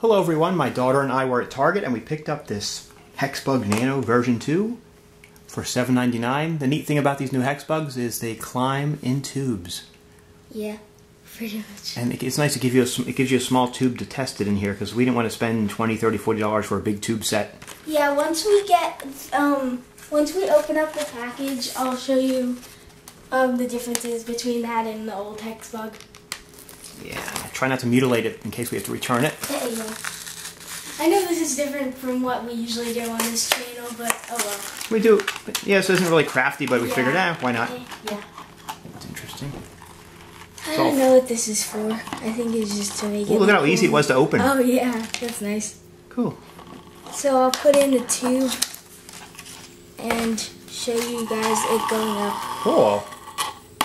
Hello everyone, my daughter and I were at Target and we picked up this Hexbug Nano version 2 for $7.99. The neat thing about these new Hexbugs is they climb in tubes. Yeah, pretty much. And it's nice to give you a, it gives you a small tube to test it in here because we didn't want to spend 20 30 $40 for a big tube set. Yeah, once we get, um, once we open up the package, I'll show you um, the differences between that and the old Hexbug. Yeah, try not to mutilate it in case we have to return it. There you. I know this is different from what we usually do on this channel, but oh well. We do, yeah, this isn't really crafty, but we Yeah. figured, ah, why not? Yeah. It's interesting. I don't know what this is for. I think it's just to make Oh, it. look at how look easy it was to open. Oh yeah, that's nice. Cool. So I'll put in the tube and show you guys it going up. Cool.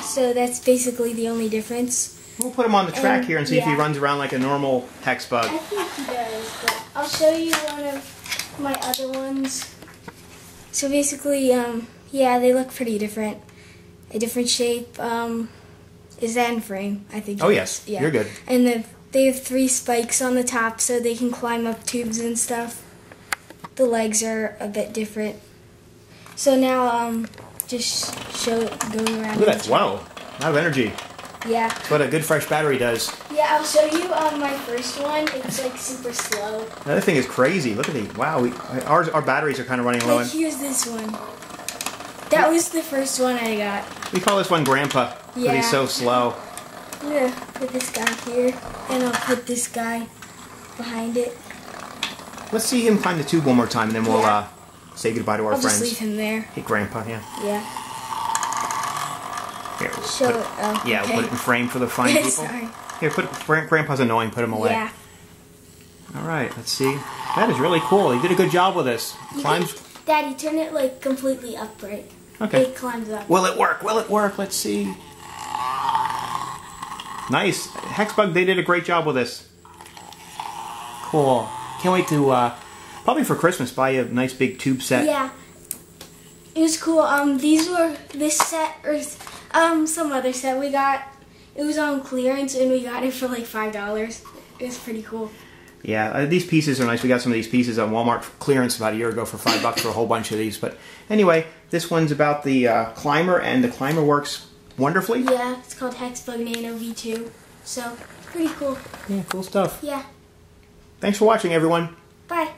So that's basically the only difference. We'll put him on the track And, here and see if he runs around like a normal Hexbug. I think he does, but I'll show you one of my other ones. So basically, um, yeah, they look pretty different. A different shape. Um, is that in frame? I think. Oh, yes. Yeah. You're good. And the, they have three spikes on the top, so they can climb up tubes and stuff. The legs are a bit different. So now, um, just show it going around. Look at that. Wow. A lot of energy. Yeah. That's what a good fresh battery does. Yeah, I'll show you on my first one. It's like super slow. Another thing is crazy. Look at the wow. We, ours, our batteries are kind of running low. Like here's this one. That was the first one I got. we call this one Grandpa. But Yeah. he's so slow. I'm gonna put this guy here, and I'll put this guy behind it. Let's see him climb the tube one more time, and then we'll Yeah. uh, say goodbye to our I'll friends. just leave him there. Hey, Grandpa. Yeah. Yeah. Here. we'll Show put. Oh, yeah. okay. We'll put it in frame for the fine people. Sorry. Here. Put Grandpa's annoying. Put him away. Yeah. All right. Let's see. That is really cool. He did a good job with this. You Climbs. Daddy, turn it like completely upright. Okay. It climbs up. Will it work? Will it work? Let's see. Nice. Hexbug, they did a great job with this. Cool. Can't wait to, uh, probably for Christmas, buy a nice big tube set. Yeah. It was cool. Um, these were this set or um some other set we got. It was on clearance and we got it for like five dollars. It was pretty cool. Yeah, uh, these pieces are nice. We got some of these pieces on Walmart clearance about a year ago for five bucks for a whole bunch of these. But anyway, this one's about the uh, climber, and the climber works wonderfully. Yeah, it's called Hexbug Nano V2. So pretty cool. Yeah, cool stuff. Yeah. Thanks for watching, everyone. Bye.